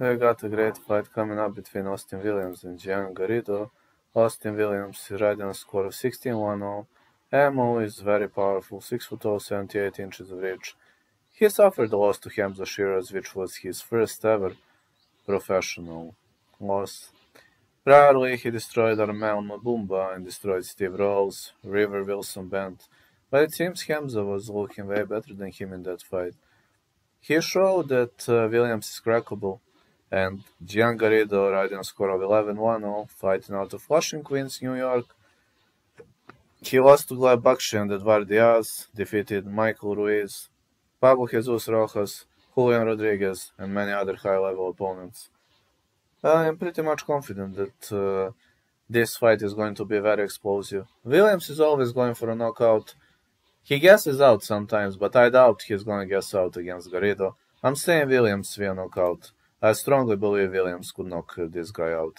We got a great fight coming up between Austin Williams and Gian Garrido. Austin Williams is riding a score of 16-1-0. Ammo is very powerful, 6 foot tall, 78 inches of reach. He suffered a loss to Hamzah Sheeraz, which was his first ever professional loss. Priorly, he destroyed Armel Mabumba and destroyed Steve Rolls, River Wilson Bent, but it seems Hamzah was looking way better than him in that fight. He showed that uh, Williams is crackable, and Gian Garrido riding a score of 11-1-0, fighting out of Flushing, Queens, New York. He lost to Gleb Bakshi and Edward Diaz, defeated Michael Ruiz, Pablo Jesus Rojas, Julian Rodriguez, and many other high-level opponents. I am pretty much confident that uh, this fight is going to be very explosive. Williams is always going for a knockout. He guesses out sometimes, but I doubt he's going to guess out against Garrido. I'm saying Williams via knockout. I strongly believe Williams could knock this guy out.